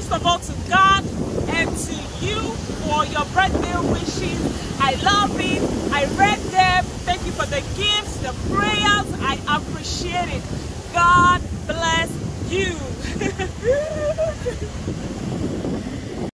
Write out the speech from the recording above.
first of all to God and to you for your birthday wishes. I love it. I read them. Thank you for the gifts, the prayers. I appreciate it. God bless you.